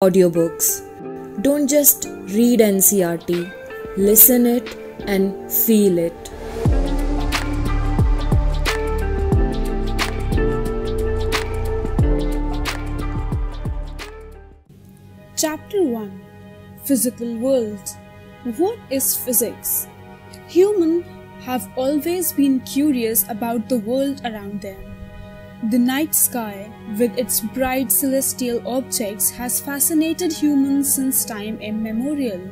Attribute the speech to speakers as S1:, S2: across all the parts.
S1: audiobooks. Don't just read NCERT, listen it and feel it.
S2: Chapter 1 Physical World What is physics? Humans have always been curious about the world around them. The night sky, with its bright celestial objects, has fascinated humans since time immemorial.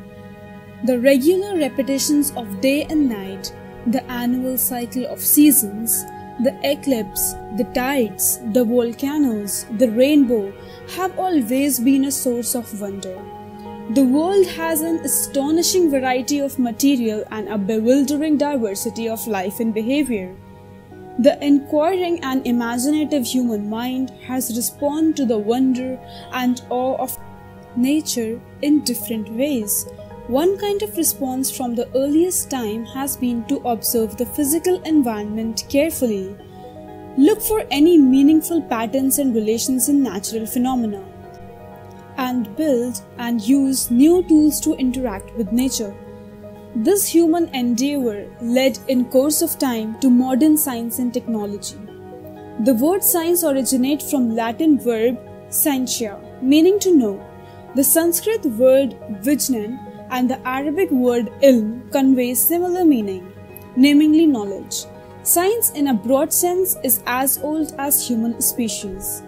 S2: The regular repetitions of day and night, the annual cycle of seasons, the eclipse, the tides, the volcanoes, the rainbow have always been a source of wonder. The world has an astonishing variety of material and a bewildering diversity of life and behavior. The inquiring and imaginative human mind has responded to the wonder and awe of nature in different ways. One kind of response from the earliest time has been to observe the physical environment carefully. Look for any meaningful patterns and relations in natural phenomena. And build and use new tools to interact with nature. This human endeavor led in course of time to modern science and technology. The word science originates from Latin verb scientia, meaning to know. The Sanskrit word vijnan and the Arabic word ilm convey similar meaning, namely knowledge. Science in a broad sense is as old as human species.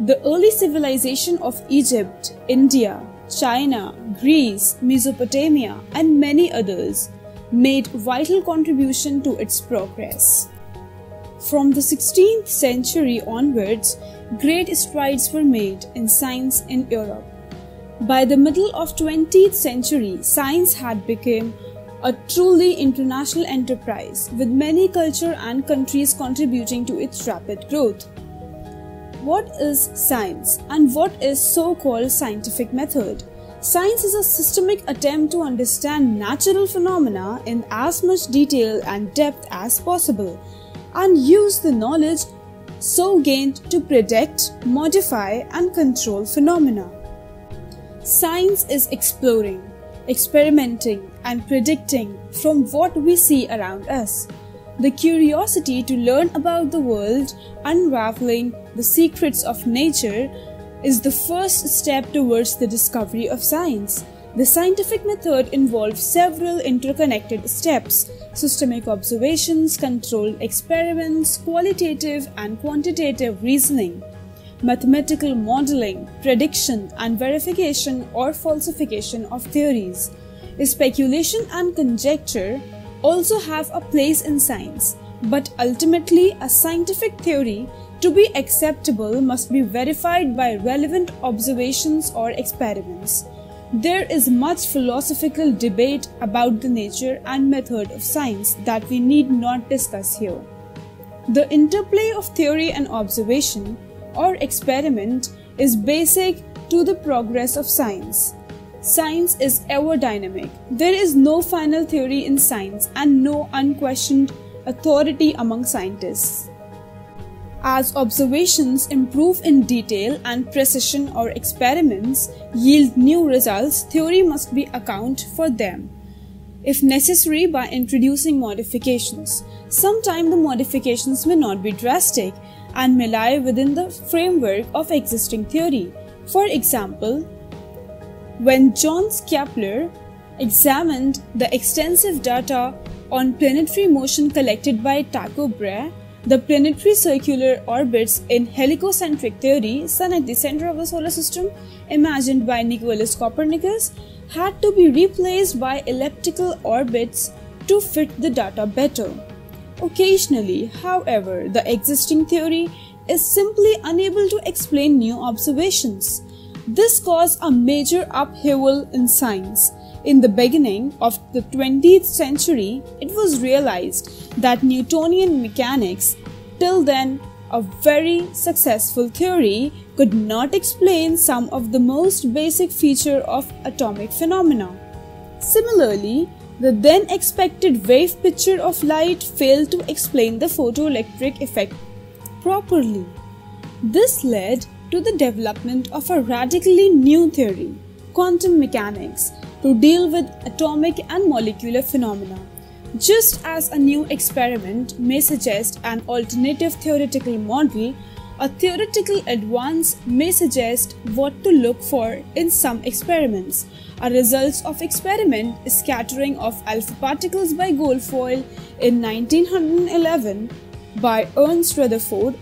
S2: The early civilization of Egypt, India, China, Greece, Mesopotamia, and many others made vital contribution to its progress. From the 16th century onwards, great strides were made in science in Europe. By the middle of 20th century, science had become a truly international enterprise with many culture and countries contributing to its rapid growth. What is science and what is so-called scientific method? Science is a systemic attempt to understand natural phenomena in as much detail and depth as possible and use the knowledge so gained to predict, modify and control phenomena. Science is exploring, experimenting and predicting from what we see around us. The curiosity to learn about the world, unraveling the secrets of nature, is the first step towards the discovery of science. The scientific method involves several interconnected steps systemic observations, controlled experiments, qualitative and quantitative reasoning, mathematical modeling, prediction and verification or falsification of theories. Speculation and conjecture also have a place in science, but ultimately, a scientific theory to be acceptable must be verified by relevant observations or experiments. There is much philosophical debate about the nature and method of science that we need not discuss here. The interplay of theory and observation or experiment is basic to the progress of science. Science is ever dynamic. There is no final theory in science and no unquestioned authority among scientists. As observations improve in detail and precision or experiments yield new results, theory must be account for them. If necessary by introducing modifications. Sometimes the modifications may not be drastic and may lie within the framework of existing theory. For example, when Johannes Kepler examined the extensive data on planetary motion collected by Tycho Brahe, the planetary circular orbits in heliocentric theory, Sun at the center of the solar system, imagined by Nicolaus Copernicus, had to be replaced by elliptical orbits to fit the data better. Occasionally, however, the existing theory is simply unable to explain new observations. This caused a major upheaval in science. In the beginning of the 20th century, it was realized that Newtonian mechanics, till then a very successful theory, could not explain some of the most basic feature of atomic phenomena. Similarly, the then expected wave picture of light failed to explain the photoelectric effect properly. This led to the development of a radically new theory, quantum mechanics, to deal with atomic and molecular phenomena. Just as a new experiment may suggest an alternative theoretical model, a theoretical advance may suggest what to look for in some experiments. A results of experiment scattering of alpha particles by gold foil in 1911 by Ernst Rutherford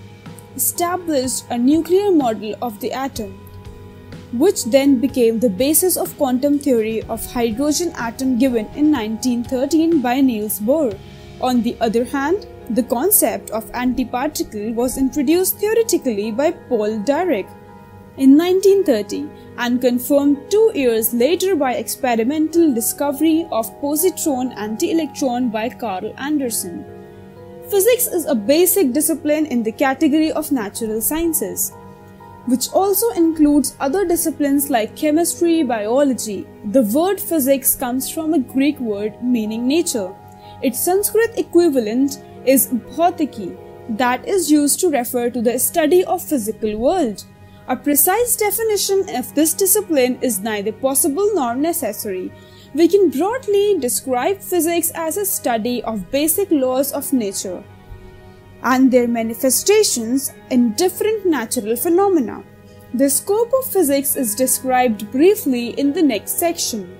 S2: established a nuclear model of the atom which then became the basis of quantum theory of hydrogen atom given in 1913 by Niels Bohr. On the other hand, the concept of antiparticle was introduced theoretically by Paul Dirac in 1930 and confirmed two years later by experimental discovery of positron anti-electron by Carl Anderson. Physics is a basic discipline in the category of natural sciences which also includes other disciplines like chemistry, biology. The word physics comes from a Greek word meaning nature. Its Sanskrit equivalent is bhautiki, that is used to refer to the study of physical world. A precise definition of this discipline is neither possible nor necessary. We can broadly describe physics as a study of basic laws of nature and their manifestations in different natural phenomena. The scope of physics is described briefly in the next section.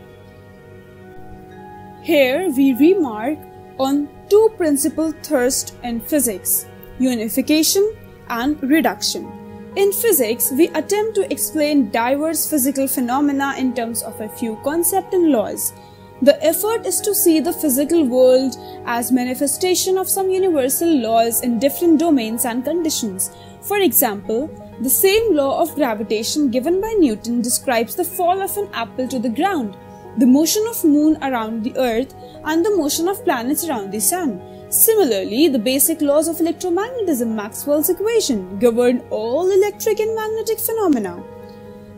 S2: Here we remark on two principal thirsts in physics unification and reduction. In physics, we attempt to explain diverse physical phenomena in terms of a few concepts and laws. The effort is to see the physical world as manifestation of some universal laws in different domains and conditions. For example, the same law of gravitation given by Newton describes the fall of an apple to the ground, the motion of moon around the earth, and the motion of planets around the sun. Similarly, the basic laws of electromagnetism, Maxwell's equation, govern all electric and magnetic phenomena.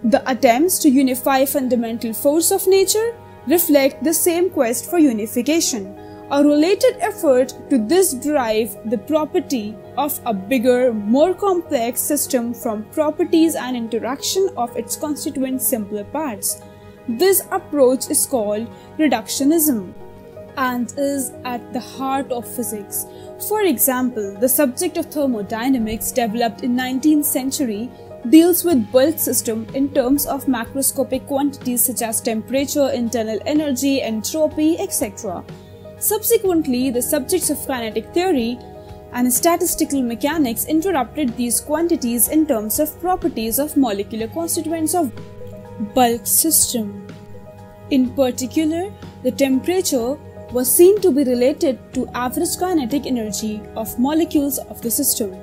S2: The attempts to unify fundamental force of nature reflect the same quest for unification. A related effort to this derive the property of a bigger, more complex system from properties and interaction of its constituent simpler parts. This approach is called reductionism and is at the heart of physics. For example, the subject of thermodynamics developed in 19th century deals with bulk system in terms of macroscopic quantities such as temperature, internal energy, entropy, etc. Subsequently, the subjects of kinetic theory and statistical mechanics interrupted these quantities in terms of properties of molecular constituents of bulk system. In particular, the temperature was seen to be related to average kinetic energy of molecules of the system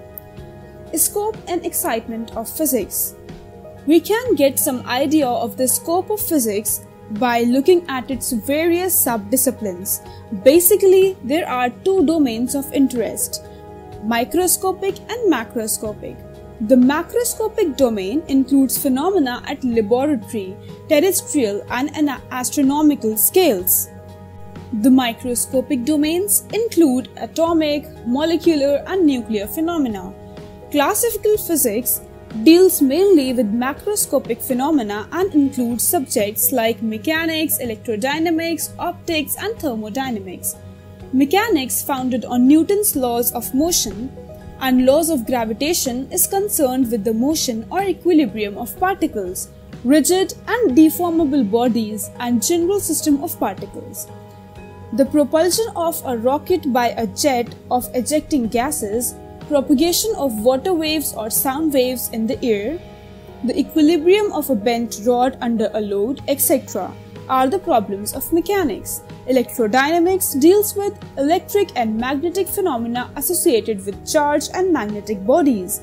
S2: scope and excitement of physics. We can get some idea of the scope of physics by looking at its various sub-disciplines. Basically, there are two domains of interest, microscopic and macroscopic. The macroscopic domain includes phenomena at laboratory, terrestrial and astronomical scales. The microscopic domains include atomic, molecular and nuclear phenomena. Classical physics deals mainly with macroscopic phenomena and includes subjects like mechanics, electrodynamics, optics, and thermodynamics. Mechanics, founded on Newton's laws of motion and laws of gravitation, is concerned with the motion or equilibrium of particles, rigid and deformable bodies, and general system of particles. The propulsion of a rocket by a jet of ejecting gases propagation of water waves or sound waves in the air, the equilibrium of a bent rod under a load, etc., are the problems of mechanics. Electrodynamics deals with electric and magnetic phenomena associated with charge and magnetic bodies.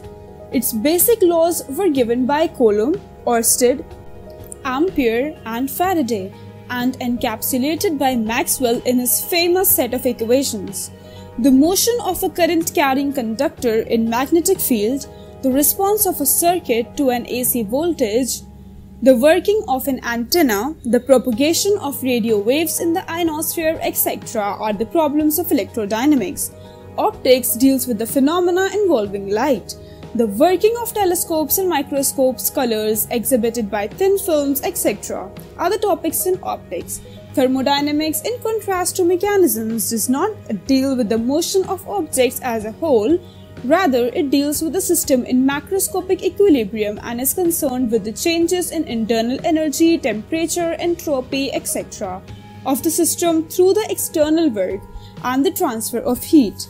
S2: Its basic laws were given by Coulomb, Oersted, Ampere, and Faraday, and encapsulated by Maxwell in his famous set of equations the motion of a current carrying conductor in magnetic field, the response of a circuit to an AC voltage, the working of an antenna, the propagation of radio waves in the ionosphere, etc. are the problems of electrodynamics. Optics deals with the phenomena involving light. the working of telescopes and microscopes, colors exhibited by thin films, etc. Other topics in optics. Thermodynamics, in contrast to mechanisms, does not deal with the motion of objects as a whole, rather, it deals with the system in macroscopic equilibrium and is concerned with the changes in internal energy, temperature, entropy, etc. of the system through the external work and the transfer of heat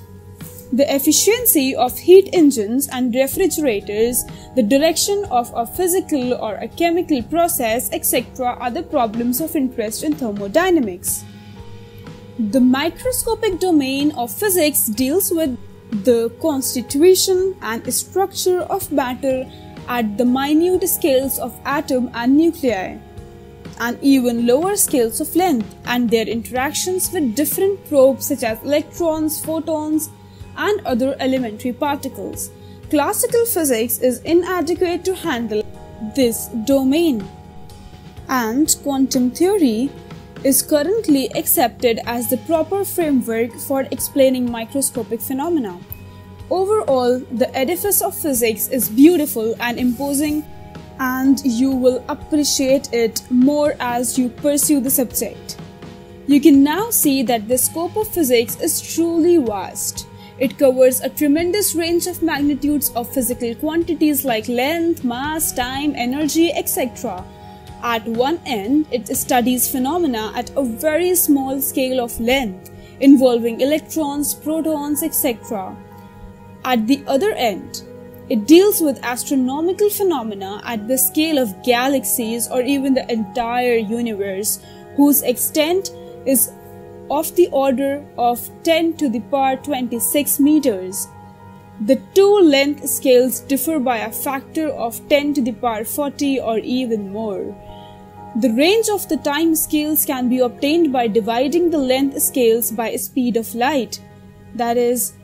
S2: the efficiency of heat engines and refrigerators, the direction of a physical or a chemical process, etc., are the problems of interest in thermodynamics. The microscopic domain of physics deals with the constitution and structure of matter at the minute scales of atom and nuclei and even lower scales of length and their interactions with different probes such as electrons, photons, and other elementary particles. Classical physics is inadequate to handle this domain, and quantum theory is currently accepted as the proper framework for explaining microscopic phenomena. Overall, the edifice of physics is beautiful and imposing, and you will appreciate it more as you pursue the subject. You can now see that the scope of physics is truly vast. It covers a tremendous range of magnitudes of physical quantities like length, mass, time, energy, etc. At one end, it studies phenomena at a very small scale of length, involving electrons, protons, etc. At the other end, it deals with astronomical phenomena at the scale of galaxies or even the entire universe, whose extent is of the order of 10 to the power 26 meters. The two length scales differ by a factor of 10 to the power 40 or even more. The range of the time scales can be obtained by dividing the length scales by speed of light, that is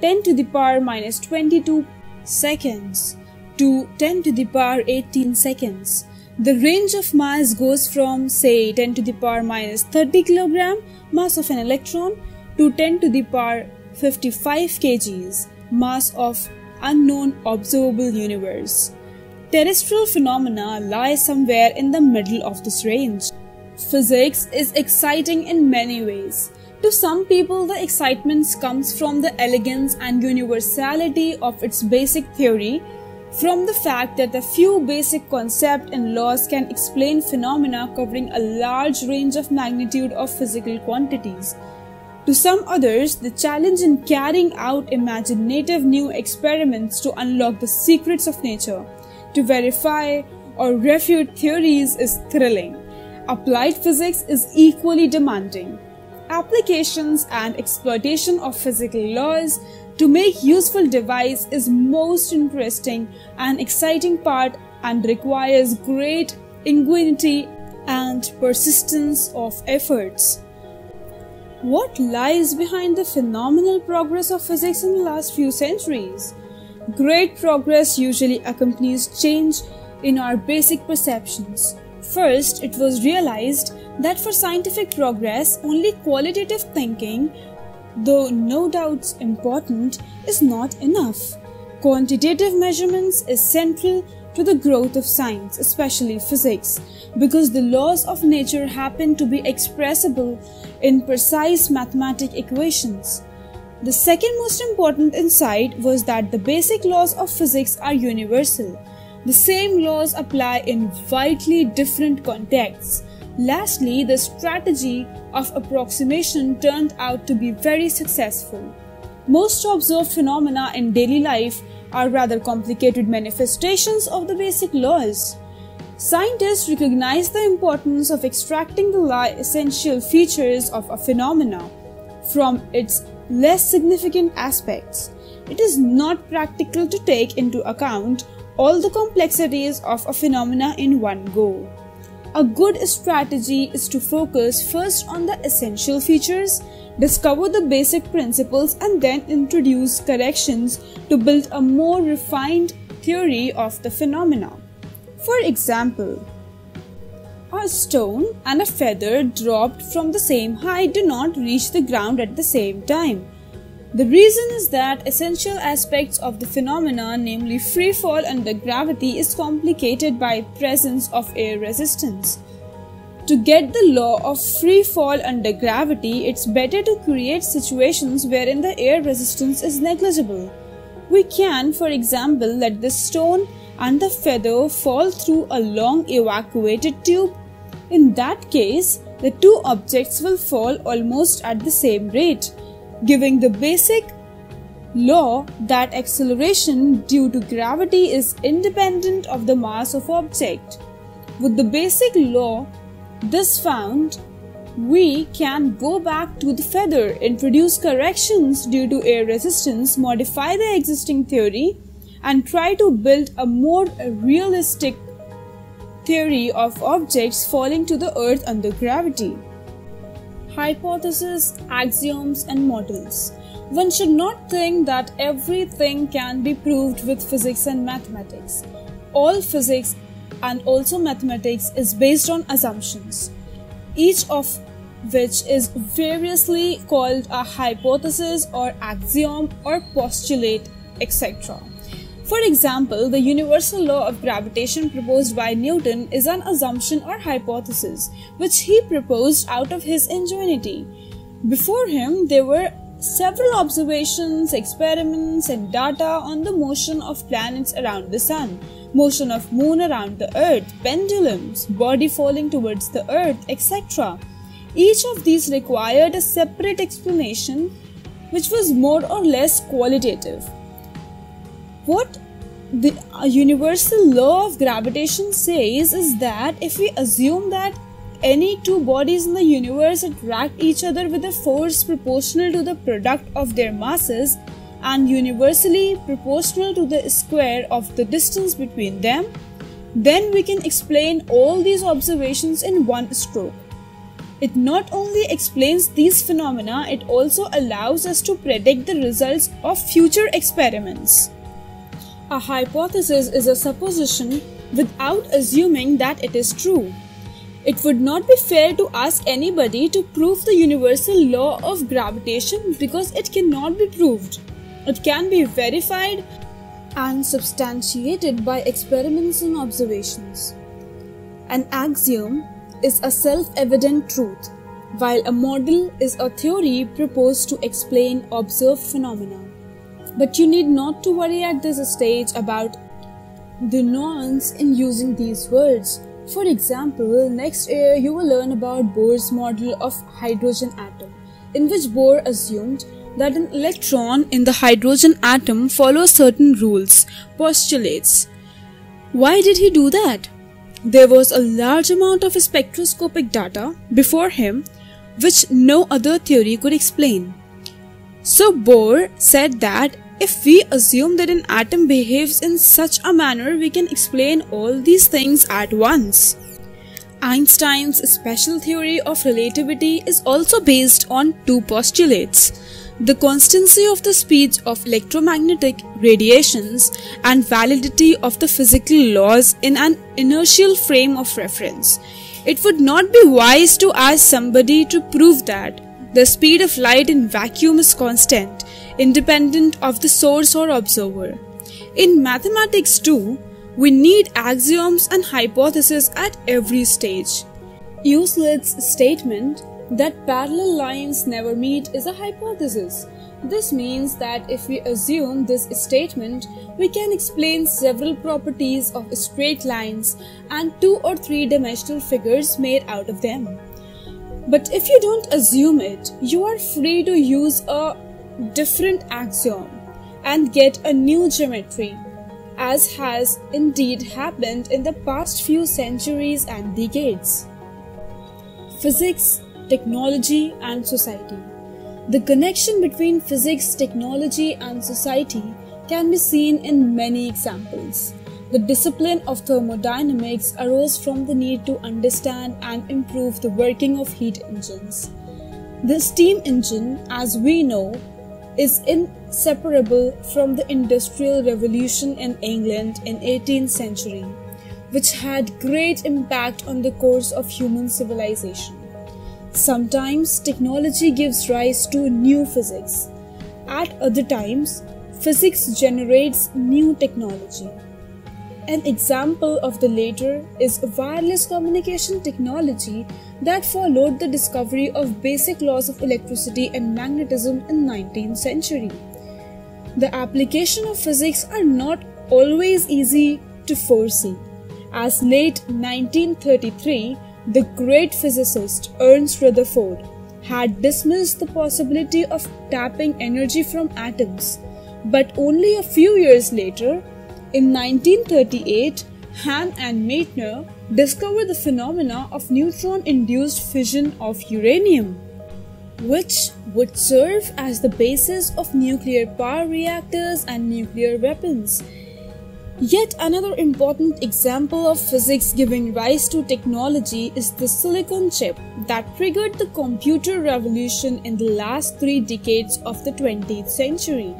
S2: 10 to the power minus 22 seconds to 10 to the power 18 seconds. The range of mass goes from say 10 to the power minus 30 kg mass of an electron to 10 to the power 55 kgs mass of unknown observable universe. Terrestrial phenomena lie somewhere in the middle of this range. Physics is exciting in many ways. To some people, the excitement comes from the elegance and universality of its basic theory from the fact that a few basic concepts and laws can explain phenomena covering a large range of magnitude of physical quantities. To some others, the challenge in carrying out imaginative new experiments to unlock the secrets of nature, to verify or refute theories is thrilling. Applied physics is equally demanding. Applications and exploitation of physical laws to make useful device is most interesting and exciting part and requires great ingenuity and persistence of efforts. What lies behind the phenomenal progress of physics in the last few centuries? Great progress usually accompanies change in our basic perceptions. First, it was realized that for scientific progress, only qualitative thinking though no doubt important, is not enough. Quantitative measurements is central to the growth of science, especially physics, because the laws of nature happen to be expressible in precise mathematic equations. The second most important insight was that the basic laws of physics are universal. The same laws apply in widely different contexts, Lastly, the strategy of approximation turned out to be very successful. Most observed phenomena in daily life are rather complicated manifestations of the basic laws. Scientists recognize the importance of extracting the essential features of a phenomena from its less significant aspects. It is not practical to take into account all the complexities of a phenomena in one go. A good strategy is to focus first on the essential features, discover the basic principles, and then introduce corrections to build a more refined theory of the phenomena. For example, a stone and a feather dropped from the same height do not reach the ground at the same time. The reason is that essential aspects of the phenomena, namely free fall under gravity, is complicated by presence of air resistance. To get the law of free fall under gravity, it's better to create situations wherein the air resistance is negligible. We can, for example, let the stone and the feather fall through a long evacuated tube. In that case, the two objects will fall almost at the same rate giving the basic law that acceleration due to gravity is independent of the mass of object. With the basic law this found, we can go back to the feather, introduce corrections due to air resistance, modify the existing theory, and try to build a more realistic theory of objects falling to the earth under gravity hypotheses, axioms, and models. One should not think that everything can be proved with physics and mathematics. All physics and also mathematics is based on assumptions, each of which is variously called a hypothesis or axiom or postulate, etc. For example, the universal law of gravitation proposed by Newton is an assumption or hypothesis which he proposed out of his ingenuity. Before him, there were several observations, experiments, and data on the motion of planets around the sun, motion of moon around the earth, pendulums, body falling towards the earth, etc. Each of these required a separate explanation which was more or less qualitative. What the universal law of gravitation says is that if we assume that any two bodies in the universe attract each other with a force proportional to the product of their masses and universally proportional to the square of the distance between them, then we can explain all these observations in one stroke. It not only explains these phenomena, it also allows us to predict the results of future experiments. A hypothesis is a supposition without assuming that it is true. It would not be fair to ask anybody to prove the universal law of gravitation because it cannot be proved. It can be verified and substantiated by experiments and observations. An axiom is a self evident truth, while a model is a theory proposed to explain observed phenomena. But you need not to worry at this stage about the nuance in using these words. For example, next year you will learn about Bohr's model of hydrogen atom, in which Bohr assumed that an electron in the hydrogen atom follows certain rules, postulates. Why did he do that? There was a large amount of spectroscopic data before him which no other theory could explain. So Bohr said that if we assume that an atom behaves in such a manner, we can explain all these things at once. Einstein's special theory of relativity is also based on two postulates the constancy of the speed of electromagnetic radiations and validity of the physical laws in an inertial frame of reference. It would not be wise to ask somebody to prove that the speed of light in vacuum is constant independent of the source or observer. In mathematics too, we need axioms and hypotheses at every stage. Euclid's statement that parallel lines never meet is a hypothesis. This means that if we assume this statement, we can explain several properties of straight lines and two or three dimensional figures made out of them. But if you don't assume it, you are free to use a different axiom and get a new geometry, as has indeed happened in the past few centuries and decades. Physics, technology, and society. The connection between physics, technology, and society can be seen in many examples. The discipline of thermodynamics arose from the need to understand and improve the working of heat engines. The steam engine, as we know, is inseparable from the Industrial Revolution in England in 18th century, which had great impact on the course of human civilization. Sometimes technology gives rise to new physics. At other times, physics generates new technology. An example of the latter is wireless communication technology that followed the discovery of basic laws of electricity and magnetism in 19th century. The application of physics are not always easy to foresee. As late 1933, the great physicist Ernst Rutherford had dismissed the possibility of tapping energy from atoms, but only a few years later, in 1938, Hahn and Meitner discovered the phenomena of neutron induced fission of uranium, which would serve as the basis of nuclear power reactors and nuclear weapons. Yet another important example of physics giving rise to technology is the silicon chip that triggered the computer revolution in the last three decades of the 20th century.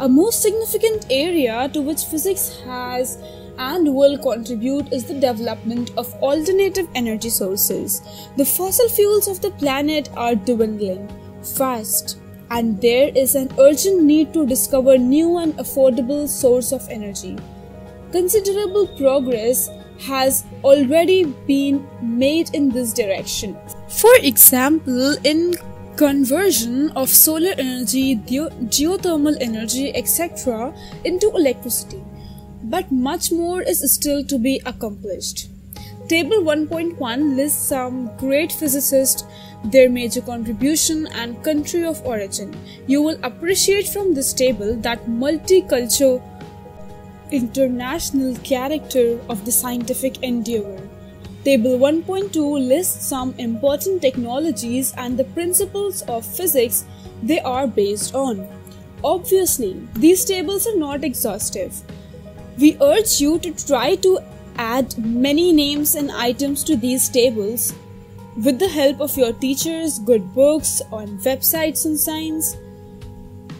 S2: A most significant area to which physics has and will contribute is the development of alternative energy sources. The fossil fuels of the planet are dwindling fast and there is an urgent need to discover new and affordable source of energy. Considerable progress has already been made in this direction. For example, in conversion of solar energy, geothermal energy, etc., into electricity. But much more is still to be accomplished. Table 1.1 lists some great physicists, their major contribution, and country of origin. You will appreciate from this table that multicultural international character of the scientific endeavor. Table 1.2 lists some important technologies and the principles of physics they are based on. Obviously, these tables are not exhaustive. We urge you to try to add many names and items to these tables with the help of your teachers, good books, on websites on science.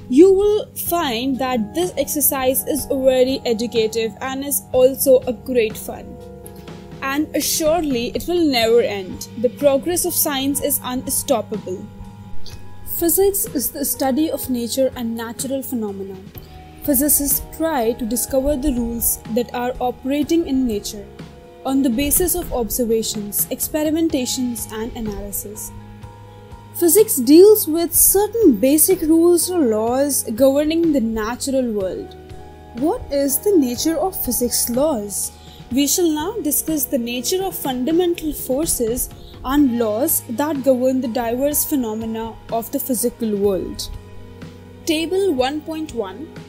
S2: You will find that this exercise is very educative and is also a great fun and assuredly it will never end. The progress of science is unstoppable. Physics is the study of nature and natural phenomena. Physicists try to discover the rules that are operating in nature on the basis of observations, experimentations, and analysis. Physics deals with certain basic rules or laws governing the natural world. What is the nature of physics laws? We shall now discuss the nature of fundamental forces and laws that govern the diverse phenomena of the physical world. Table 1.1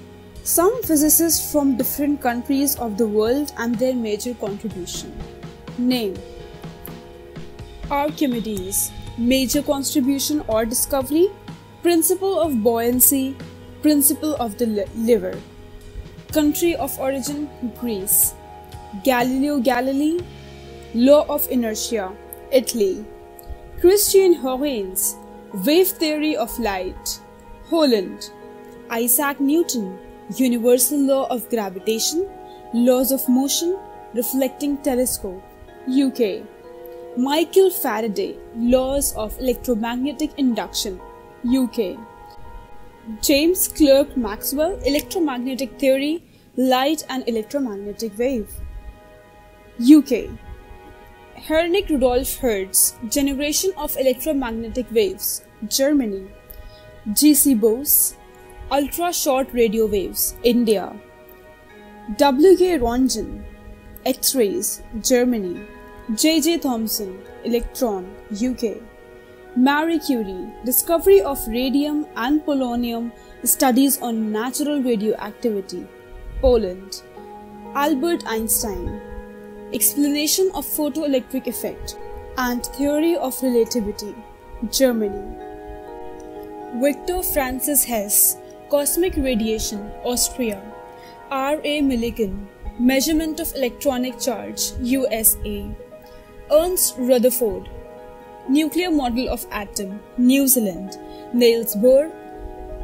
S2: Some physicists from different countries of the world and their major contribution. Name. Archimedes. Major contribution or discovery. Principle of buoyancy. Principle of the lever. Country of origin. Greece. Galileo Galilei, Law of Inertia, Italy, Christian Huygens, Wave Theory of Light, Holland, Isaac Newton, Universal Law of Gravitation, Laws of Motion, Reflecting Telescope, UK, Michael Faraday, Laws of Electromagnetic Induction, UK, James Clerk Maxwell, Electromagnetic Theory, Light and Electromagnetic Wave. UK Heinrich Rudolf Hertz Generation of Electromagnetic Waves Germany. J.C. Bose Ultra Short Radio Waves India W.K. Roentgen X-rays Germany J.J. Thomson Electron UK Marie Curie Discovery of radium and polonium Studies on natural radioactivity Poland Albert Einstein Explanation of Photoelectric Effect and Theory of Relativity, Germany. Victor Francis Hess, Cosmic Radiation, Austria. R. A. Millikan, Measurement of Electronic Charge, USA. Ernst Rutherford, Nuclear Model of Atom, New Zealand. Niels Bohr,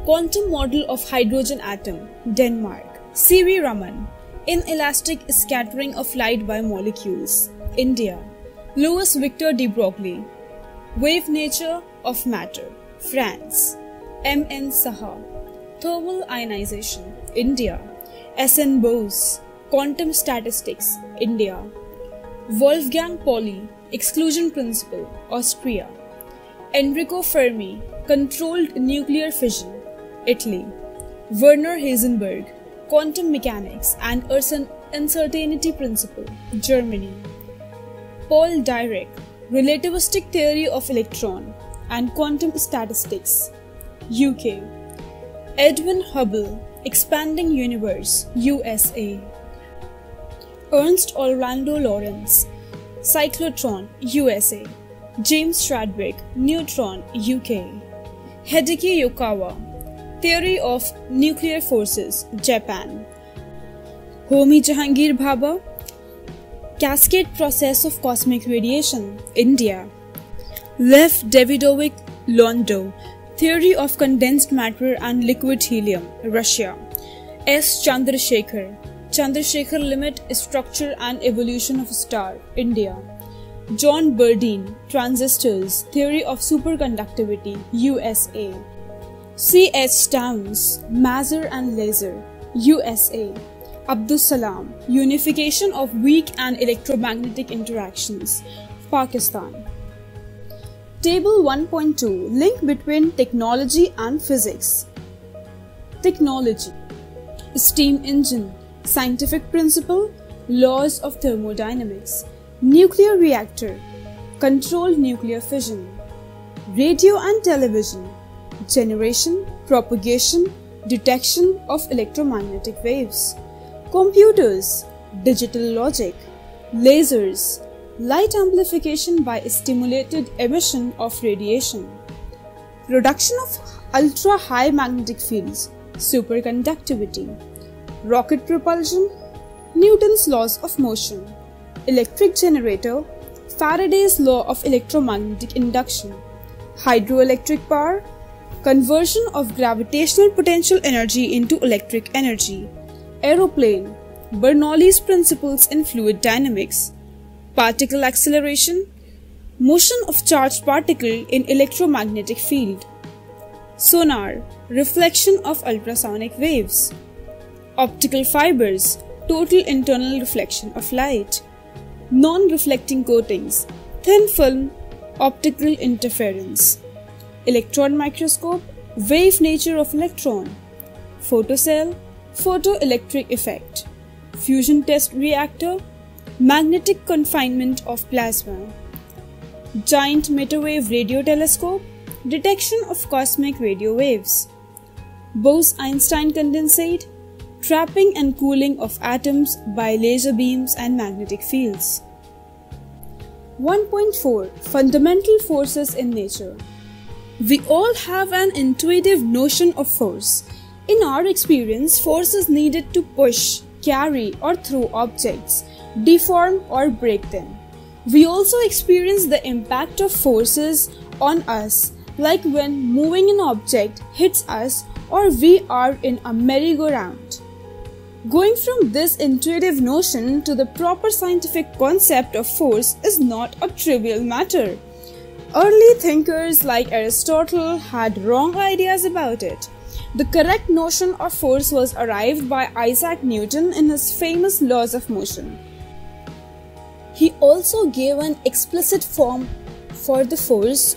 S2: Quantum Model of Hydrogen Atom, Denmark. C. V. Raman, Inelastic scattering of light by molecules. India. Louis Victor de Broglie. Wave nature of matter. France. M. N. Saha. Thermal ionization, India. S. N. Bose. Quantum statistics, India. Wolfgang Pauli, exclusion principle, Austria. Enrico Fermi, controlled nuclear fission, Italy. Werner Heisenberg, quantum mechanics and uncertainty principle, Germany. Paul Dirac, relativistic theory of electron and quantum statistics, UK. Edwin Hubble, expanding universe, USA. Ernst Orlando Lawrence, cyclotron, USA. James Chadwick, neutron, UK. Hideki Yukawa, theory of nuclear forces, Japan. Homi Jahangir Bhabha, cascade process of cosmic radiation, India. Lev Davidovich Landau, theory of condensed matter and liquid helium, Russia. S. Chandrasekhar, Chandrasekhar limit structure and evolution of star, India. John Bardeen, Transistors, Theory of Superconductivity, USA. C. H. Townes, Maser and Laser, USA. Abdus Salam, Unification of Weak and Electromagnetic Interactions, Pakistan. Table 1.2 Link between technology and physics. Technology. Steam engine, scientific principle, laws of thermodynamics. Nuclear reactor, controlled nuclear fission, radio and television, generation, propagation, detection of electromagnetic waves, computers, digital logic, lasers, light amplification by stimulated emission of radiation, production of ultra high magnetic fields, superconductivity, rocket propulsion, Newton's laws of motion electric generator, Faraday's law of electromagnetic induction, hydroelectric power, conversion of gravitational potential energy into electric energy, aeroplane, Bernoulli's principles in fluid dynamics, particle acceleration, motion of charged particle in electromagnetic field, sonar, reflection of ultrasonic waves, optical fibers, total internal reflection of light non-reflecting coatings, thin film, optical interference, electron microscope, wave nature of electron, photocell, photoelectric effect, fusion test reactor, magnetic confinement of plasma, giant microwave radio telescope, detection of cosmic radio waves, Bose-Einstein condensate, trapping and cooling of atoms by laser beams and magnetic fields. 1.4 Fundamental Forces in Nature. We all have an intuitive notion of force. In our experience, force is needed to push, carry, or throw objects, deform, or break them. We also experience the impact of forces on us, like when moving an object hits us or we are in a merry-go-round. Going from this intuitive notion to the proper scientific concept of force is not a trivial matter. Early thinkers like Aristotle had wrong ideas about it. The correct notion of force was arrived by Isaac Newton in his famous laws of motion. He also gave an explicit form for the force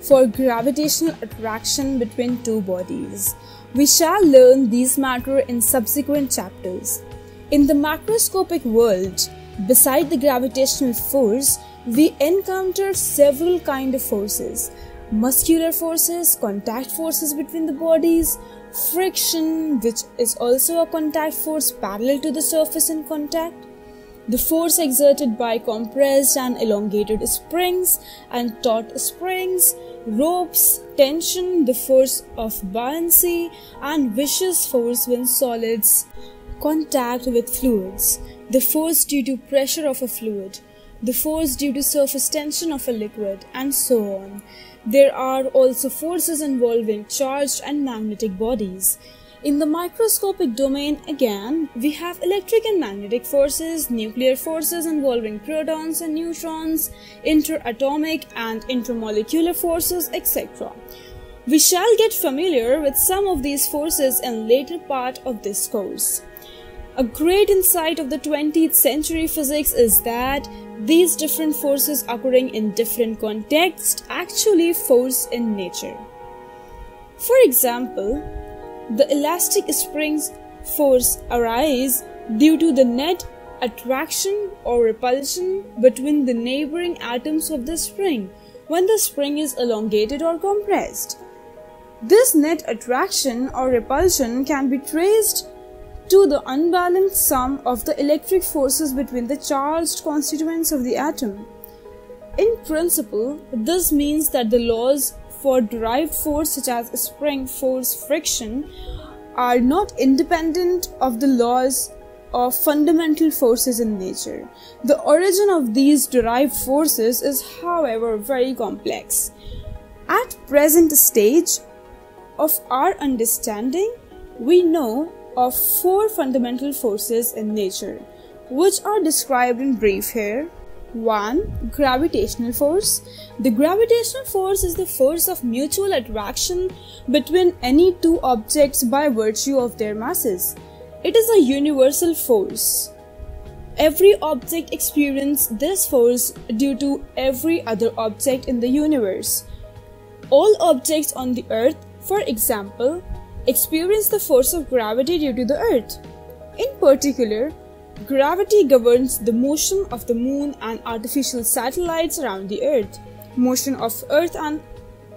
S2: for gravitational attraction between two bodies. We shall learn these matter in subsequent chapters. In the macroscopic world, beside the gravitational force, we encounter several kind of forces. Muscular forces, contact forces between the bodies, friction, which is also a contact force parallel to the surface in contact, the force exerted by compressed and elongated springs and taut springs, ropes, tension, the force of buoyancy, and viscous force when solids contact with fluids, the force due to pressure of a fluid, the force due to surface tension of a liquid, and so on. There are also forces involving charged and magnetic bodies. In the microscopic domain, again, we have electric and magnetic forces, nuclear forces involving protons and neutrons, interatomic and intermolecular forces, etc. We shall get familiar with some of these forces in later part of this course. A great insight of the 20th century physics is that these different forces occurring in different contexts actually force in nature. For example, the elastic springs force arise due to the net attraction or repulsion between the neighboring atoms of the spring when the spring is elongated or compressed. This net attraction or repulsion can be traced to the unbalanced sum of the electric forces between the charged constituents of the atom. In principle, this means that the laws for derived force such as spring force friction are not independent of the laws of fundamental forces in nature. The origin of these derived forces is however very complex. At present stage, of our understanding, we know of four fundamental forces in nature, which are described in brief here. 1. Gravitational force. The gravitational force is the force of mutual attraction between any two objects by virtue of their masses. It is a universal force. Every object experiences this force due to every other object in the universe. All objects on the earth for example, experience the force of gravity due to the Earth. In particular, gravity governs the motion of the moon and artificial satellites around the Earth, motion of Earth and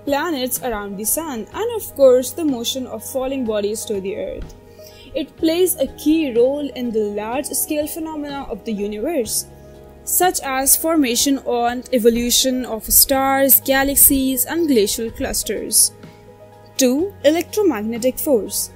S2: planets around the sun, and of course the motion of falling bodies to the Earth. It plays a key role in the large-scale phenomena of the universe, such as formation and evolution of stars, galaxies, and galactic clusters. 2. Electromagnetic force.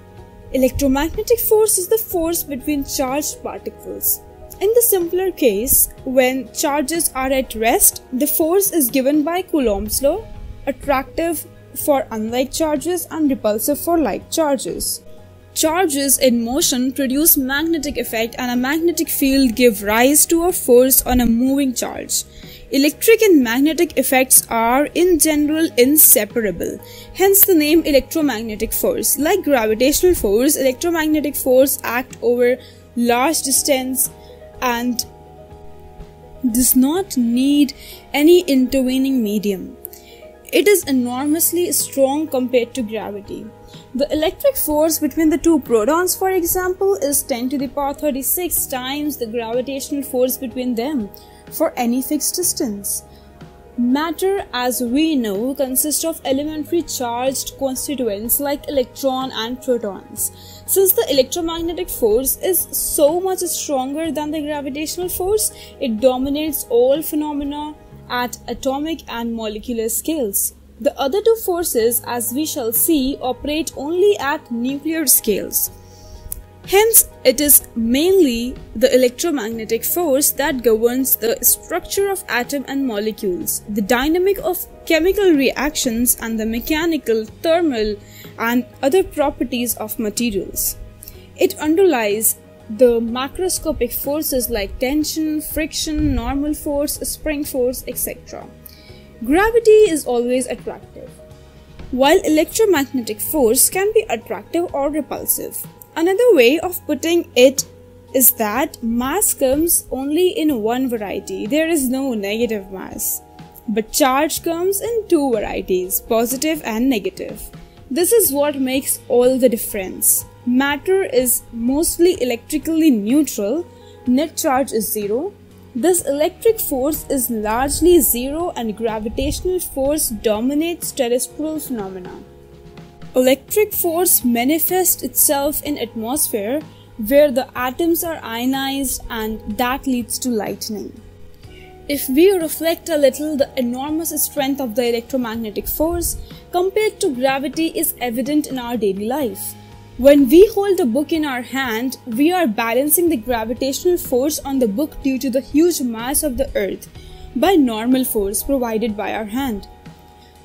S2: Electromagnetic force is the force between charged particles. In the simpler case, when charges are at rest, the force is given by Coulomb's law, attractive for unlike charges and repulsive for like charges. Charges in motion produce magnetic effect and a magnetic field give rise to a force on a moving charge. Electric and magnetic effects are in general inseparable, hence the name electromagnetic force. Like gravitational force, electromagnetic force act over large distance and does not need any intervening medium. It is enormously strong compared to gravity. The electric force between the two protons, for example, is 10 to the power 36 times the gravitational force between them for any fixed distance. Matter, as we know, consists of elementary charged constituents like electron and protons. Since the electromagnetic force is so much stronger than the gravitational force, it dominates all phenomena at atomic and molecular scales. The other two forces, as we shall see, operate only at nuclear scales. Hence, it is mainly the electromagnetic force that governs the structure of atom and molecules, the dynamic of chemical reactions and the mechanical, thermal and other properties of materials. It underlies the macroscopic forces like tension, friction, normal force, spring force, etc. Gravity is always attractive, while electromagnetic force can be attractive or repulsive. Another way of putting it is that mass comes only in one variety, there is no negative mass. But charge comes in two varieties, positive and negative. This is what makes all the difference. Matter is mostly electrically neutral, net charge is zero. This electric force is largely zero and gravitational force dominates terrestrial phenomena. Electric force manifests itself in atmosphere where the atoms are ionized and that leads to lightning. If we reflect a little, the enormous strength of the electromagnetic force compared to gravity is evident in our daily life. When we hold a book in our hand, we are balancing the gravitational force on the book due to the huge mass of the earth by normal force provided by our hand.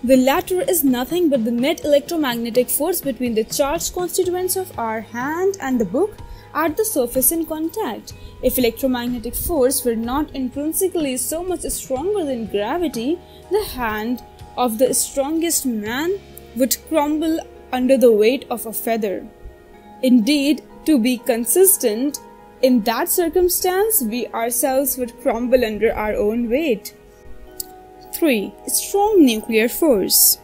S2: The latter is nothing but the net electromagnetic force between the charged constituents of our hand and the book at the surface in contact. If electromagnetic force were not intrinsically so much stronger than gravity, the hand of the strongest man would crumble under the weight of a feather. Indeed, to be consistent, in that circumstance, we ourselves would crumble under our own weight. 3. Strong nuclear force.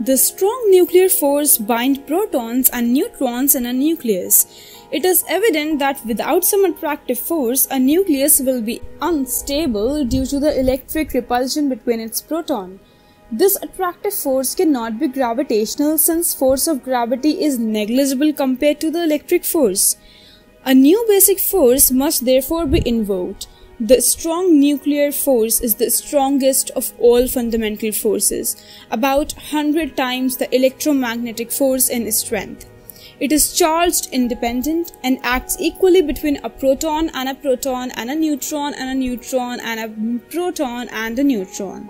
S2: The strong nuclear force bind protons and neutrons in a nucleus. It is evident that without some attractive force, a nucleus will be unstable due to the electric repulsion between its proton. This attractive force cannot be gravitational since force of gravity is negligible compared to the electric force. A new basic force must therefore be invoked. The strong nuclear force is the strongest of all fundamental forces, about 100 times the electromagnetic force in strength. It is charged independent and acts equally between a proton and a proton and a neutron and a neutron and a proton and a neutron.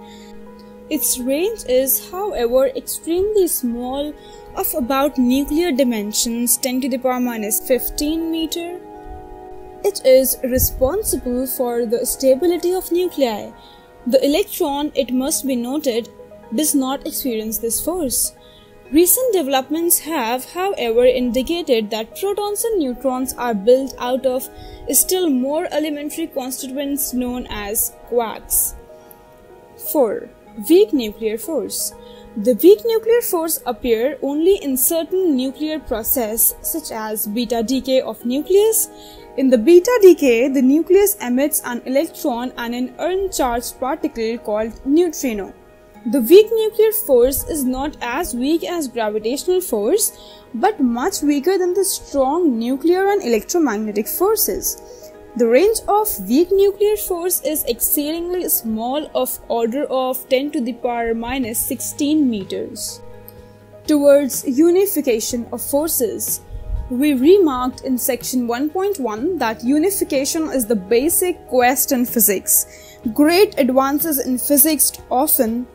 S2: Its range is, however, extremely small of about nuclear dimensions 10 to the power minus 15 meter it is responsible for the stability of nuclei. The electron, it must be noted, does not experience this force. Recent developments have, however, indicated that protons and neutrons are built out of still more elementary constituents known as quarks. 4. Weak nuclear force. The weak nuclear force appear only in certain nuclear process such as beta decay of nucleus in the beta decay, the nucleus emits an electron and an uncharged particle called neutrino. The weak nuclear force is not as weak as gravitational force, but much weaker than the strong nuclear and electromagnetic forces. The range of weak nuclear force is exceedingly small of order of 10 to the power minus 16 meters. Towards unification of forces, we remarked in section 1.1 that unification is the basic quest in physics. Great advances in physics often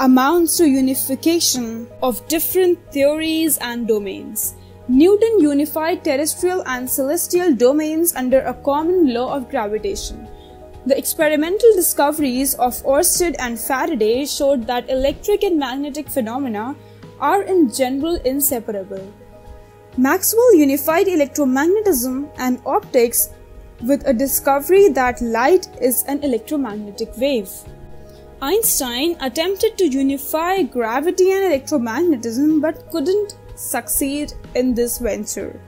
S2: amounts to unification of different theories and domains. Newton unified terrestrial and celestial domains under a common law of gravitation. The experimental discoveries of Oersted and Faraday showed that electric and magnetic phenomena are in general inseparable. Maxwell unified electromagnetism and optics with a discovery that light is an electromagnetic wave. Einstein attempted to unify gravity and electromagnetism but couldn't succeed in this venture.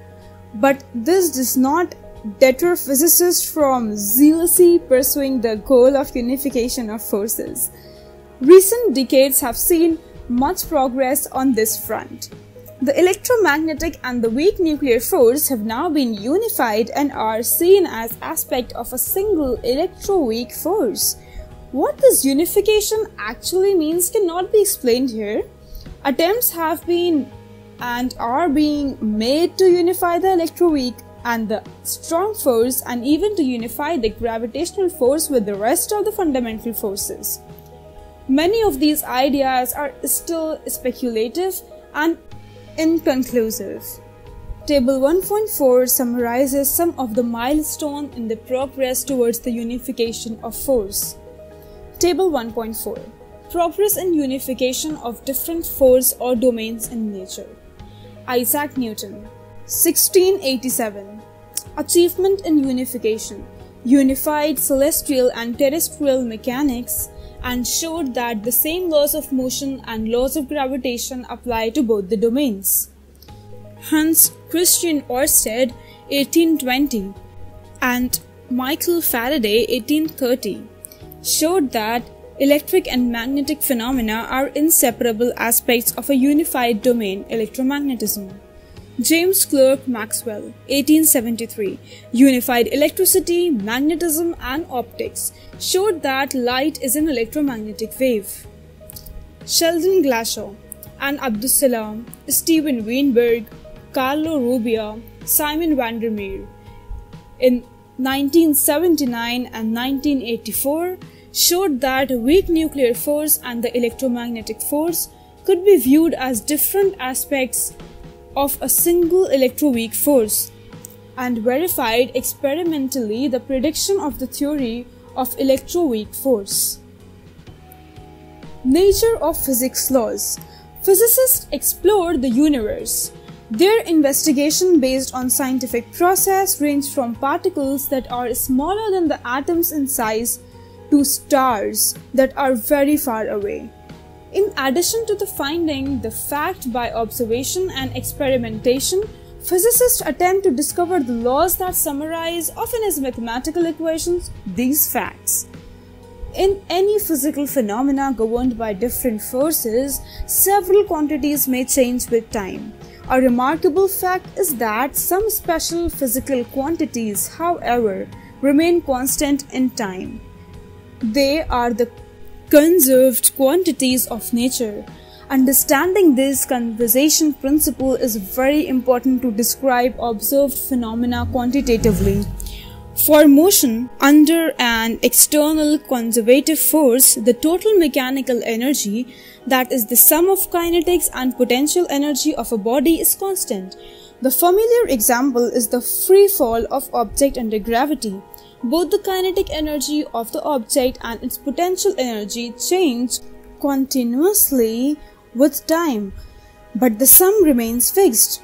S2: But this does not deter physicists from zealously pursuing the goal of unification of forces. Recent decades have seen much progress on this front. The electromagnetic and the weak nuclear force have now been unified and are seen as aspect of a single electroweak force. What this unification actually means cannot be explained here. Attempts have been and are being made to unify the electroweak and the strong force and even to unify the gravitational force with the rest of the fundamental forces. Many of these ideas are still speculative and Inconclusive. Table 1.4 summarizes some of the milestones in the progress towards the unification of force. Table 1.4 Progress in unification of different force or domains in nature. Isaac Newton 1687 Achievement in unification Unified celestial and terrestrial mechanics and showed that the same laws of motion and laws of gravitation apply to both the domains. Hans Christian Oersted 1820 and Michael Faraday 1830 showed that electric and magnetic phenomena are inseparable aspects of a unified domain electromagnetism. James Clerk Maxwell, 1873, unified electricity, magnetism, and optics, showed that light is an electromagnetic wave. Sheldon Glashow and Abdus Steven Weinberg, Carlo Rubbia, Simon van der Meer, in 1979 and 1984 showed that weak nuclear force and the electromagnetic force could be viewed as different aspects of a single electroweak force and verified experimentally the prediction of the theory of electroweak force. Nature of physics laws physicists explore the universe. Their investigation based on scientific process range from particles that are smaller than the atoms in size to stars that are very far away. In addition to the finding the fact by observation and experimentation, physicists attempt to discover the laws that summarize, often as mathematical equations, these facts. In any physical phenomena governed by different forces, several quantities may change with time. A remarkable fact is that some special physical quantities, however, remain constant in time. They are the conserved quantities of nature. Understanding this conservation principle is very important to describe observed phenomena quantitatively. For motion under an external conservative force, the total mechanical energy, that is the sum of kinetics and potential energy of a body is constant. The familiar example is the free fall of object under gravity. Both the kinetic energy of the object and its potential energy change continuously with time, but the sum remains fixed.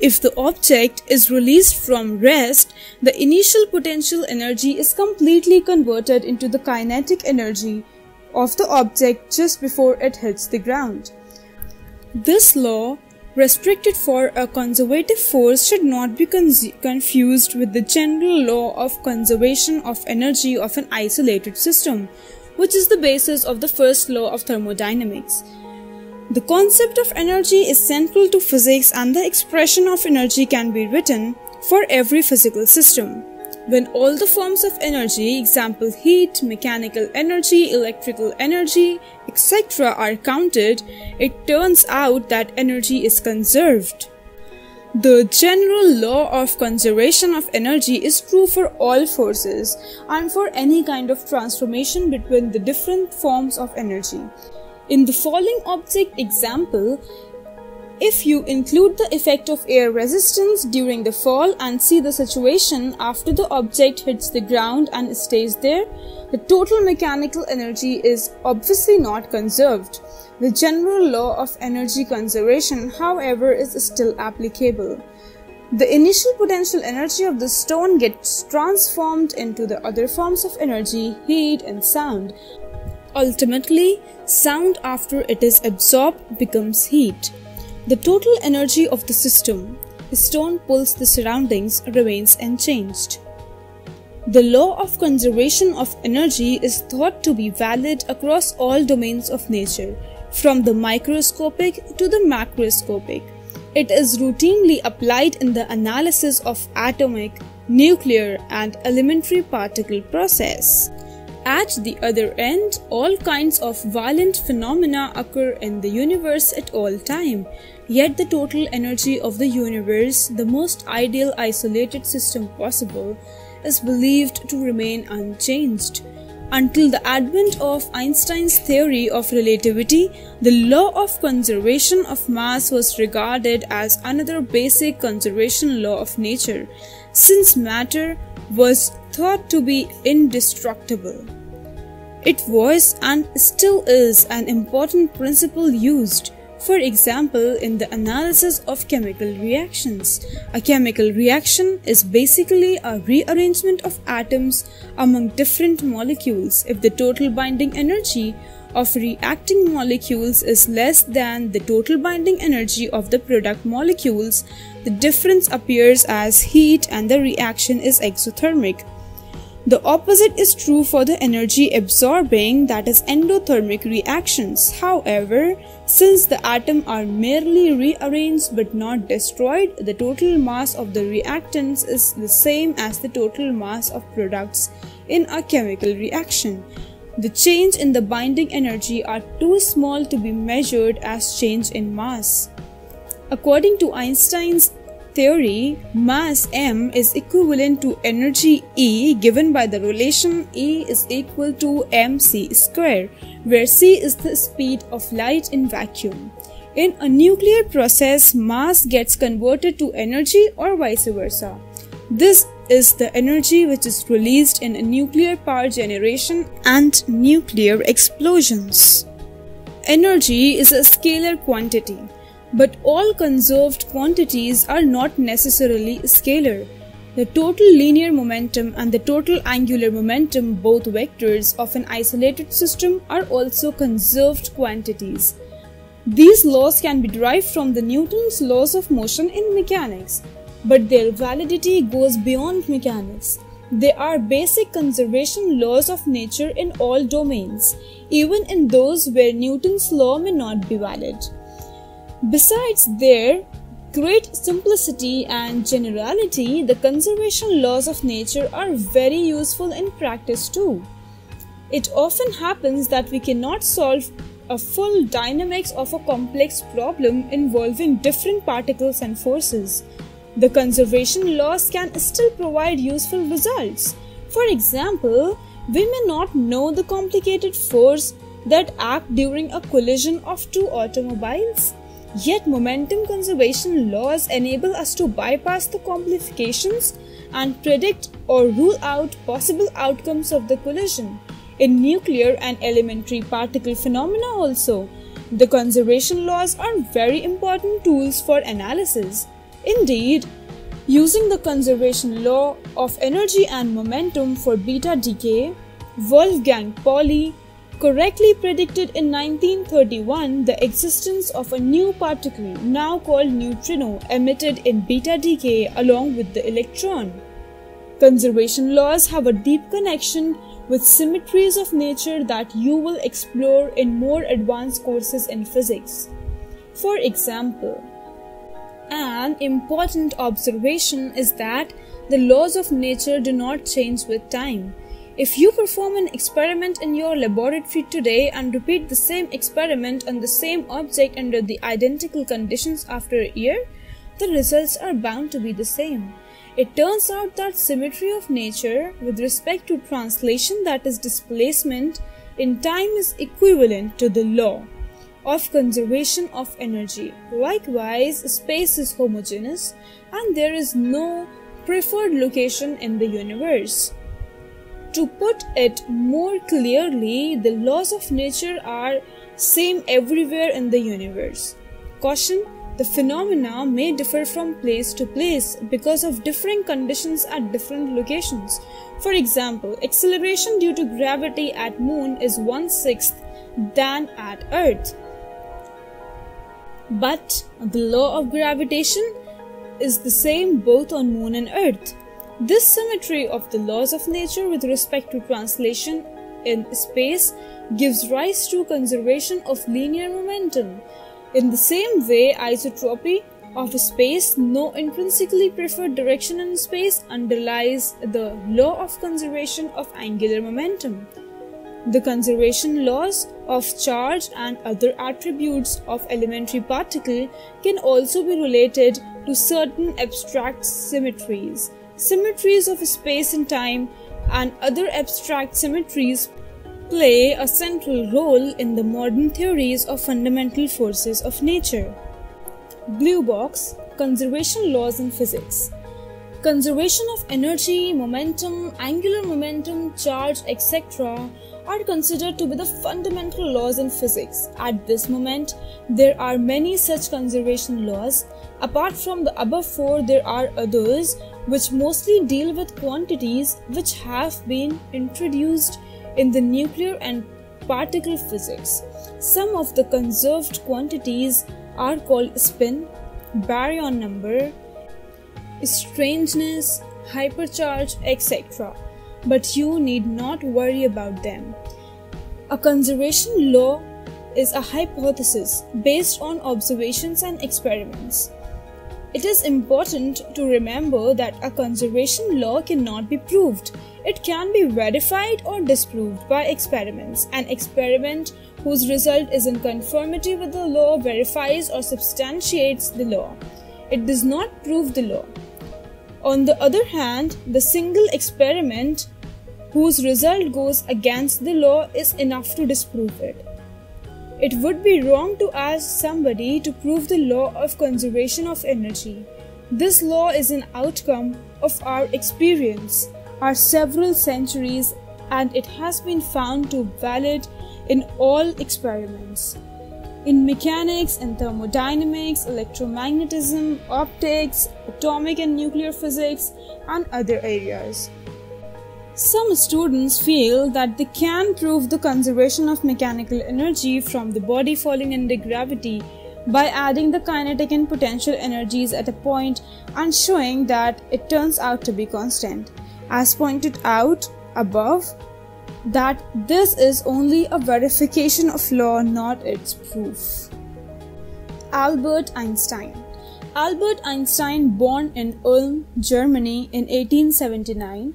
S2: If the object is released from rest, the initial potential energy is completely converted into the kinetic energy of the object just before it hits the ground. This law, restricted for a conservative force, should not be confused with the general law of conservation of energy of an isolated system, which is the basis of the first law of thermodynamics. The concept of energy is central to physics and the expression of energy can be written for every physical system. When all the forms of energy, example heat, mechanical energy, electrical energy, etc. are counted, it turns out that energy is conserved. The general law of conservation of energy is true for all forces and for any kind of transformation between the different forms of energy. In the following object example, if you include the effect of air resistance during the fall and see the situation after the object hits the ground and stays there, the total mechanical energy is obviously not conserved. The general law of energy conservation, however, is still applicable. The initial potential energy of the stone gets transformed into the other forms of energy, heat and sound, Ultimately, sound after it is absorbed becomes heat. The total energy of the system, the stone pulls the surroundings, remains unchanged. The law of conservation of energy is thought to be valid across all domains of nature, from the microscopic to the macroscopic. It is routinely applied in the analysis of atomic, nuclear, and elementary particle process. At the other end, all kinds of violent phenomena occur in the universe at all time. Yet the total energy of the universe, the most ideal isolated system possible, is believed to remain unchanged. Until the advent of Einstein's theory of relativity, the law of conservation of mass was regarded as another basic conservation law of nature, since matter was thought to be indestructible. It was and still is an important principle used, for example, in the analysis of chemical reactions. A chemical reaction is basically a rearrangement of atoms among different molecules if the total binding energy of reacting molecules is less than the total binding energy of the product molecules, the difference appears as heat and the reaction is exothermic. The opposite is true for the energy absorbing that is endothermic reactions. However, since the atoms are merely rearranged but not destroyed, the total mass of the reactants is the same as the total mass of products in a chemical reaction. The change in the binding energy are too small to be measured as change in mass. According to Einstein's theory, mass m is equivalent to energy E given by the relation E is equal to mc square, where c is the speed of light in vacuum. In a nuclear process, mass gets converted to energy or vice versa. This is the energy which is released in a nuclear power generation and nuclear explosions. Energy is a scalar quantity, but all conserved quantities are not necessarily scalar. The total linear momentum and the total angular momentum, both vectors of an isolated system, are also conserved quantities. These laws can be derived from the Newton's laws of motion in mechanics, but their validity goes beyond mechanics. They are basic conservation laws of nature in all domains, even in those where Newton's law may not be valid. Besides their great simplicity and generality, the conservation laws of nature are very useful in practice too. It often happens that we cannot solve a full dynamics of a complex problem involving different particles and forces. The conservation laws can still provide useful results. For example, we may not know the complicated force that act during a collision of two automobiles Yet momentum conservation laws enable us to bypass the complications and predict or rule out possible outcomes of the collision. In nuclear and elementary particle phenomena also, the conservation laws are very important tools for analysis. Indeed, using the conservation law of energy and momentum for beta decay, Wolfgang Pauli correctly predicted in 1931 the existence of a new particle now called neutrino emitted in beta decay along with the electron. Conservation laws have a deep connection with symmetries of nature that you will explore in more advanced courses in physics. For example, an important observation is that the laws of nature do not change with time. If you perform an experiment in your laboratory today and repeat the same experiment on the same object under the identical conditions after a year, the results are bound to be the same. It turns out that symmetry of nature with respect to translation that is displacement in time is equivalent to the law of conservation of energy. Likewise, space is homogeneous and there is no preferred location in the universe. To put it more clearly, the laws of nature are same everywhere in the universe. Caution the phenomena may differ from place to place because of differing conditions at different locations. For example, acceleration due to gravity at moon is one-sixth than at earth. But the law of gravitation is the same both on moon and earth. This symmetry of the laws of nature with respect to translation in space gives rise to conservation of linear momentum. In the same way, isotropy of space, no intrinsically preferred direction in space underlies the law of conservation of angular momentum. The conservation laws of charge and other attributes of elementary particle can also be related to certain abstract symmetries Symmetries of space and time and other abstract symmetries play a central role in the modern theories of fundamental forces of nature. Blue box Conservation laws in physics. Conservation of energy, momentum, angular momentum, charge, etc are considered to be the fundamental laws in physics. At this moment, there are many such conservation laws. Apart from the above four, there are others which mostly deal with quantities which have been introduced in the nuclear and particle physics. Some of the conserved quantities are called spin, baryon number, strangeness, hypercharge, etc. But you need not worry about them. A conservation law is a hypothesis based on observations and experiments. It is important to remember that a conservation law cannot be proved. It can be verified or disproved by experiments. An experiment whose result is in conformity with the law verifies or substantiates the law. It does not prove the law. On the other hand, the single experiment whose result goes against the law is enough to disprove it. It would be wrong to ask somebody to prove the law of conservation of energy. This law is an outcome of our experience, our several centuries, and it has been found to valid in all experiments. in mechanics, in thermodynamics, electromagnetism, optics, atomic and nuclear physics, and other areas. Some students feel that they can prove the conservation of mechanical energy from the body falling under gravity by adding the kinetic and potential energies at a point and showing that it turns out to be constant. As pointed out above, that this is only a verification of law, not its proof. Albert Einstein Albert Einstein, born in Ulm, Germany in 1879,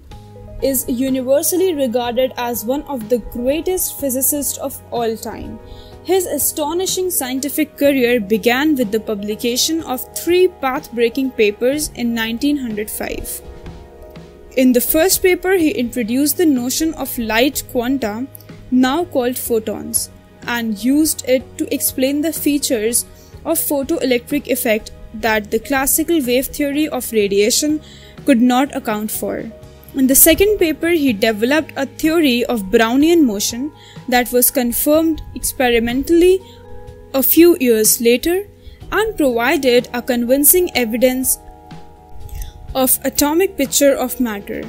S2: is universally regarded as one of the greatest physicists of all time. His astonishing scientific career began with the publication of three path breaking papers in 1905. In the first paper, he introduced the notion of light quanta, now called photons, and used it to explain the features of photoelectric effect that the classical wave theory of radiation could not account for. In the second paper, he developed a theory of Brownian motion that was confirmed experimentally a few years later and provided a convincing evidence of atomic picture of matter.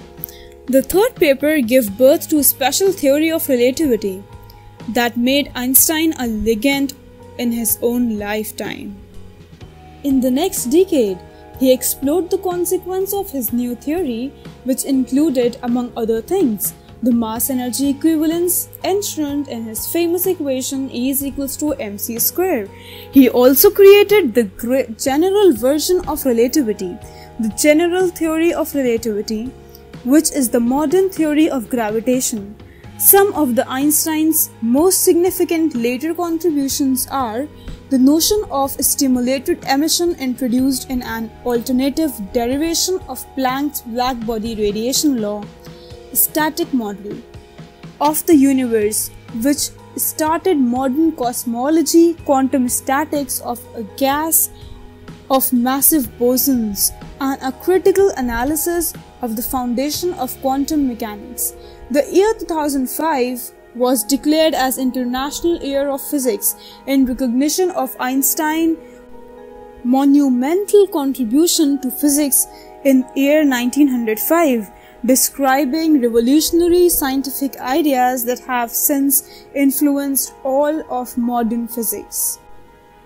S2: The third paper gave birth to a special theory of relativity that made Einstein a legend in his own lifetime. In the next decade, he explored the consequence of his new theory, which included, among other things, the mass energy equivalence enshrined in his famous equation E is equals to mc square. He also created the general version of relativity, the general theory of relativity, which is the modern theory of gravitation. Some of the Einstein's most significant later contributions are the notion of stimulated emission introduced in an alternative derivation of Planck's blackbody radiation law, static model of the universe, which started modern cosmology, quantum statistics of a gas of massive bosons, and a critical analysis of the foundation of quantum mechanics. The year 2005 was declared as International Year of Physics in recognition of Einstein's monumental contribution to physics in year 1905 describing revolutionary scientific ideas that have since influenced all of modern physics.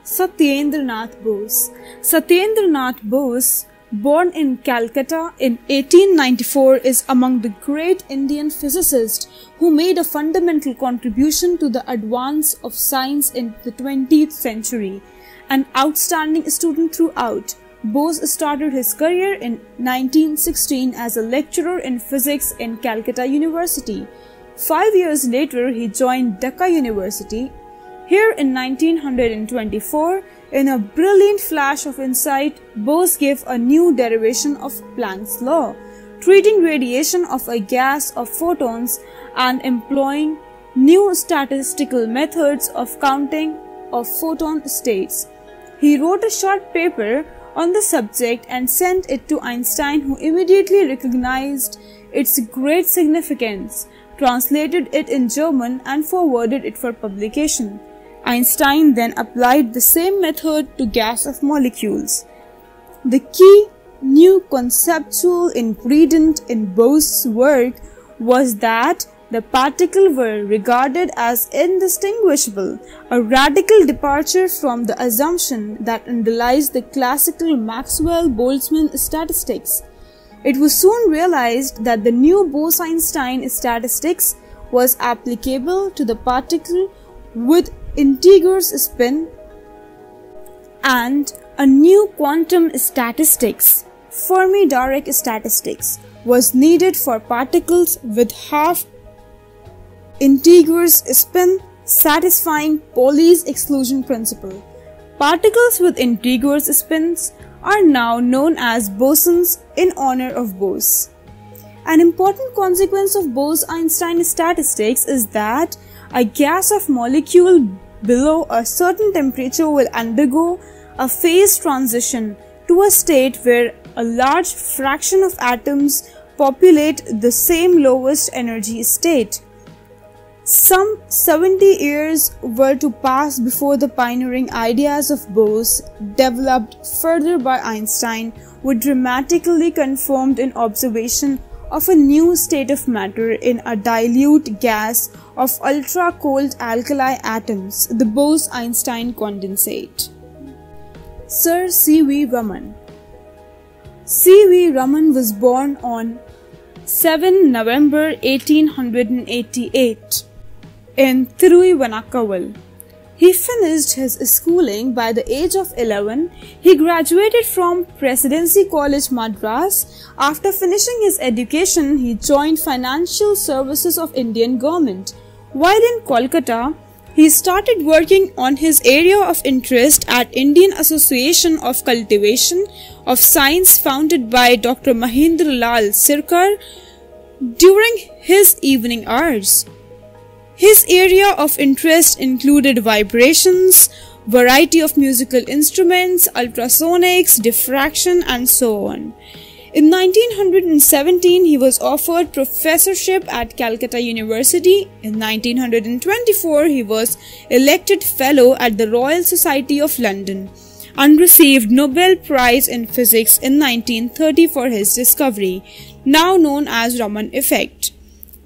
S2: Satyendranath Bose Satyendranath Bose born in Calcutta in 1894, is among the great Indian physicists who made a fundamental contribution to the advance of science in the 20th century. An outstanding student throughout, Bose started his career in 1916 as a lecturer in physics in Calcutta University. Five years later, he joined Dhaka University. Here in 1924, in a brilliant flash of insight, Bose gave a new derivation of Planck's law, treating radiation of a gas of photons and employing new statistical methods of counting of photon states. He wrote a short paper on the subject and sent it to Einstein who immediately recognized its great significance, translated it in German and forwarded it for publication. Einstein then applied the same method to gas of molecules. The key new conceptual ingredient in Bose's work was that the particles were regarded as indistinguishable, a radical departure from the assumption that underlies the classical Maxwell-Boltzmann statistics. It was soon realized that the new Bose-Einstein statistics was applicable to the particle with integer spin and a new quantum statistics, Fermi-Dirac statistics, was needed for particles with half integers spin satisfying Pauli's exclusion principle. Particles with integers spins are now known as bosons in honor of Bose. An important consequence of Bose-Einstein statistics is that a gas of molecule below a certain temperature will undergo a phase transition to a state where a large fraction of atoms populate the same lowest energy state. Some 70 years were to pass before the pioneering ideas of Bose, developed further by Einstein, were dramatically confirmed in observation of a new state of matter in a dilute gas of ultra cold alkali atoms, the Bose Einstein condensate. Sir C. V. Raman C. V. Raman was born on 7 November 1888 in Thiruvanaikkaval. He finished his schooling by the age of 11. He graduated from Presidency College Madras. After finishing his education, he joined Financial Services of Indian government. While in Kolkata, he started working on his area of interest at Indian Association of Cultivation of Science founded by Dr. Mahendra Lal Sircar during his evening hours. His area of interest included vibrations, variety of musical instruments, ultrasonics, diffraction, and so on. In 1917, he was offered professorship at Calcutta University. In 1924, he was elected fellow at the Royal Society of London and received Nobel Prize in Physics in 1930 for his discovery, now known as Raman effect.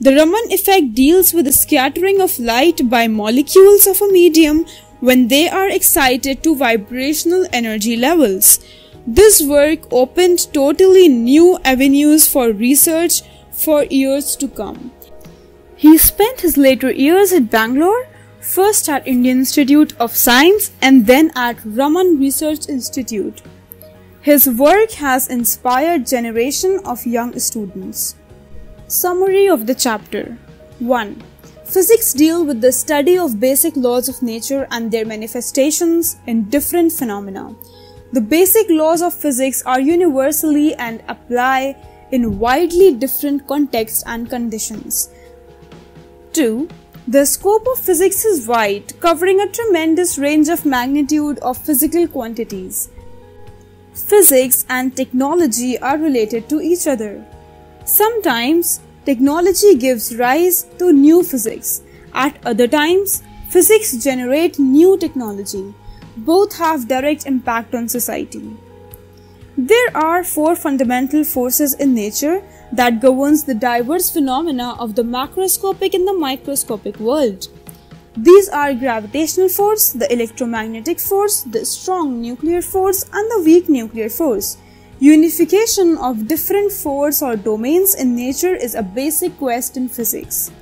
S2: The Raman effect deals with the scattering of light by molecules of a medium when they are excited to vibrational energy levels. This work opened totally new avenues for research for years to come. He spent his later years at Bangalore, first at Indian Institute of Science and then at Raman Research Institute. His work has inspired generation of young students. Summary of the chapter 1. Physics deal with the study of basic laws of nature and their manifestations in different phenomena. The basic laws of physics are universally and apply in widely different contexts and conditions. 2. The scope of physics is wide, covering a tremendous range of magnitude of physical quantities. Physics and technology are related to each other. Sometimes technology gives rise to new physics. At other times, physics generate new technology. Both have direct impact on society. There are four fundamental forces in nature that governs the diverse phenomena of the macroscopic and the microscopic world. These are gravitational force, the electromagnetic force, the strong nuclear force and the weak nuclear force. Unification of different forces or domains in nature is a basic quest in physics.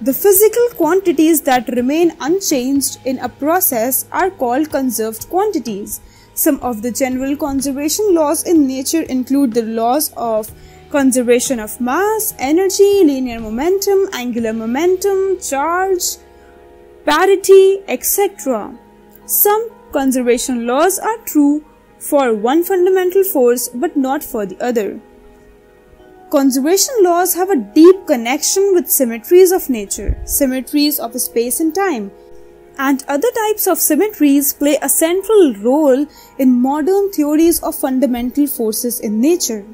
S2: The physical quantities that remain unchanged in a process are called conserved quantities. Some of the general conservation laws in nature include the laws of conservation of mass, energy, linear momentum, angular momentum, charge, parity, etc. Some conservation laws are true for one fundamental force but not for the other. Conservation laws have a deep connection with symmetries of nature, symmetries of space and time, and other types of symmetries play a central role in modern theories of fundamental forces in nature.